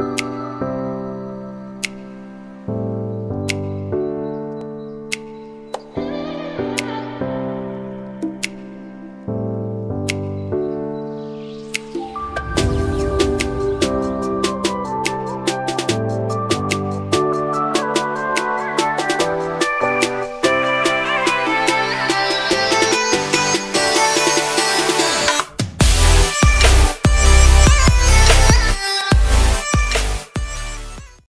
you